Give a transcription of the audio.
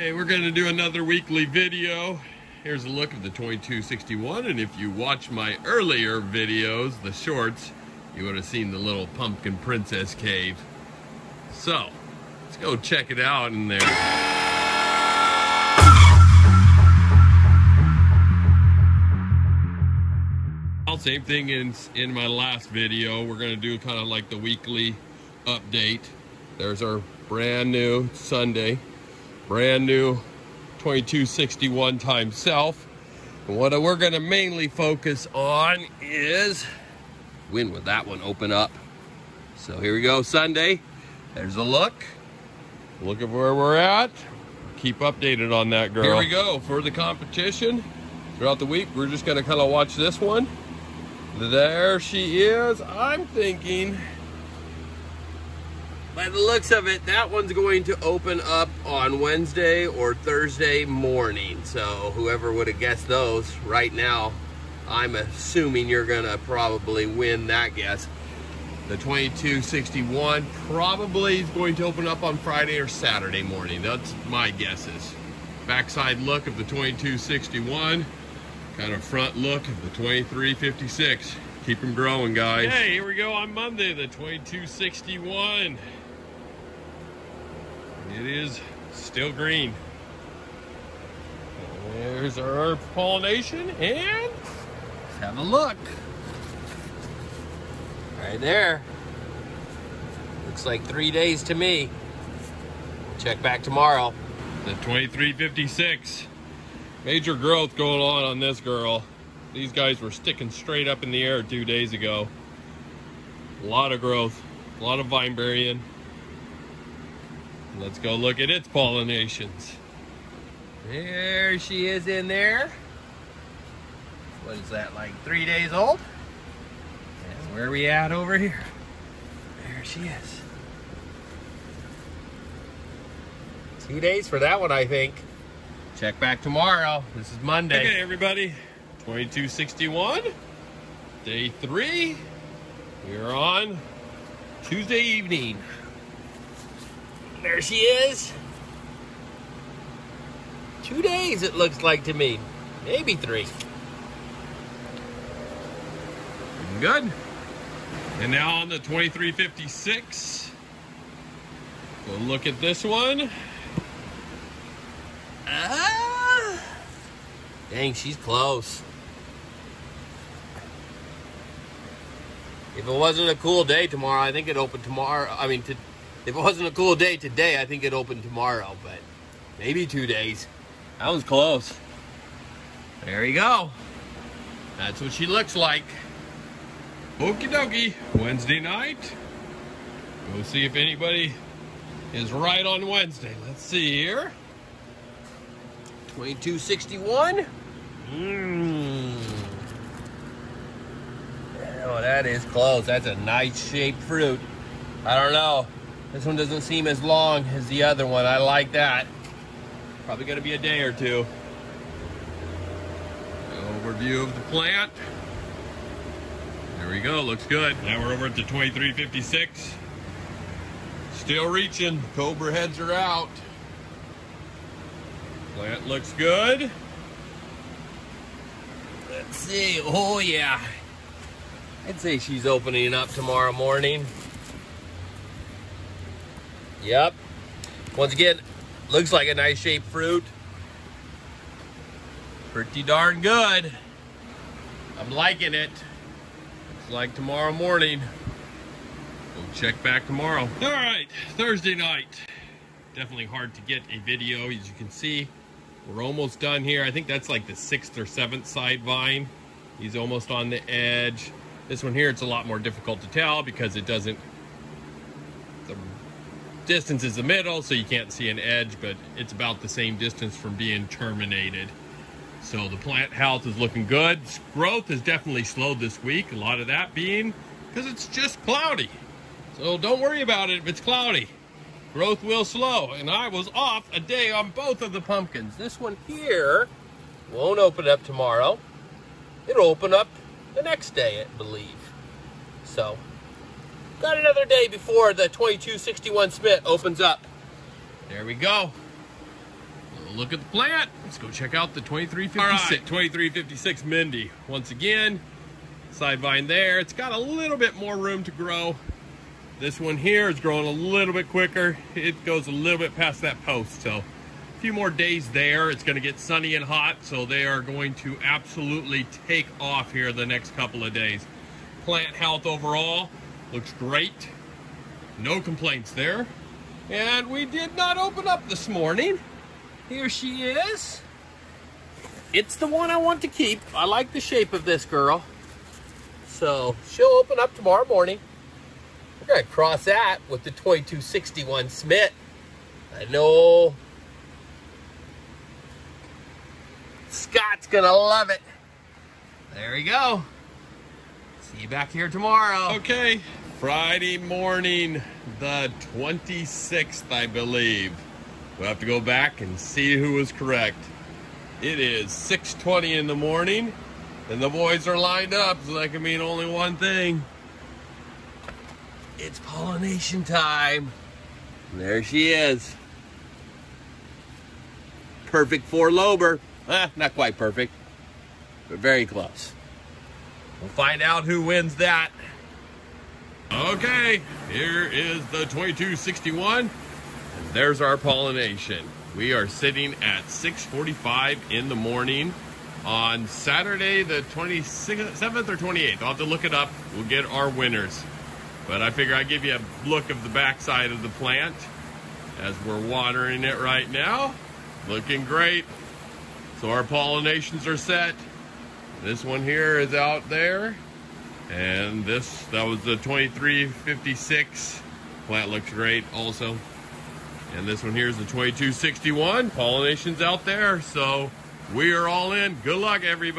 Okay, we're going to do another weekly video. Here's a look of the 2261, and if you watch my earlier videos, the shorts, you would have seen the little pumpkin princess cave. So, let's go check it out in there. Same thing in, in my last video. We're to do kind of like the weekly update. There's our brand new Sunday, brand new 2261 times self. And what we're going to mainly focus on is when would that one open up? So here we go, Sunday. There's a look. Look at where we're at. Keep updated on that girl. Here we go for the competition. Throughout the week, we're just going to kind of watch this one. There she is. I'm thinking, by the looks of it, that one's going to open up on Wednesday or Thursday morning. So whoever would have guessed those right now, I'm assuming you're going to probably win that guess. The 2261 probably is going to open up on Friday or Saturday morning. That's my guesses. Backside look of the 2261. Kind of front look of the 2356. Keep them growing, guys. Hey, here we go on Monday, the 2261. It is still green. There's our pollination, and let's have a look. Right there. Looks like three days to me. Check back tomorrow. The 2356. Major growth going on on this girl. These guys were sticking straight up in the air two days ago. A lot of growth, a lot of vine burying. Let's go look at its pollinations. There she is in there. What is that, like three days old? And where are we at over here? There she is. Two days for that one, I think. Check back tomorrow. This is Monday. Okay, everybody. 2261. Day three. We're on Tuesday evening. There she is. Two days, it looks like to me. Maybe three. Good. And now on the 2356. Go look at this one. Ah! Dang, she's close. If it wasn't a cool day tomorrow, I think it opened tomorrow. I mean, to, if it wasn't a cool day today, I think it opened tomorrow, but maybe two days. That was close. There you go. That's what she looks like. Okie dokie, Wednesday night. Go see if anybody is right on Wednesday. Let's see here. 2261. Mmm. Oh, that is close. That's a nice shaped fruit. I don't know. This one doesn't seem as long as the other one. I like that. Probably gonna be a day or two. Overview of the plant. There we go, looks good. Now we're over at the 2356. Still reaching, cobra heads are out. Plant looks good. Let's see. Oh, yeah. I'd say she's opening up tomorrow morning. Yep. Once again, looks like a nice shaped fruit. Pretty darn good. I'm liking it. Looks like tomorrow morning. We'll check back tomorrow. All right, Thursday night. Definitely hard to get a video, as you can see. We're almost done here. I think that's like the sixth or seventh side vine. He's almost on the edge. This one here, it's a lot more difficult to tell because it doesn't, the distance is the middle, so you can't see an edge, but it's about the same distance from being terminated. So the plant health is looking good. Growth has definitely slowed this week. A lot of that being because it's just cloudy. So don't worry about it if it's cloudy growth will slow. And I was off a day on both of the pumpkins. This one here won't open up tomorrow. It'll open up the next day, I believe. So, got another day before the 2261 Smith opens up. There we go. look at the plant. Let's go check out the 2356. All right, 2356 Mindy. Once again, side vine there. It's got a little bit more room to grow. This one here is growing a little bit quicker. It goes a little bit past that post, so a few more days there. It's gonna get sunny and hot, so they are going to absolutely take off here the next couple of days. Plant health overall looks great. No complaints there. And we did not open up this morning. Here she is. It's the one I want to keep. I like the shape of this girl. So she'll open up tomorrow morning. We're going to cross that with the 2261 Smith. I know Scott's going to love it. There we go. See you back here tomorrow. Okay, Friday morning, the 26th, I believe. We'll have to go back and see who was correct. It is 6.20 in the morning, and the boys are lined up, so that can mean only one thing. It's pollination time. There she is. Perfect for Lober. Eh, not quite perfect, but very close. We'll find out who wins that. Okay, here is the 2261, and there's our pollination. We are sitting at 6.45 in the morning on Saturday the 27th or 28th. I'll have to look it up. We'll get our winners. But I figure I'd give you a look of the backside of the plant as we're watering it right now. Looking great. So our pollinations are set. This one here is out there. And this, that was the 2356. Plant looks great also. And this one here is the 2261. Pollination's out there. So we are all in. Good luck, everybody.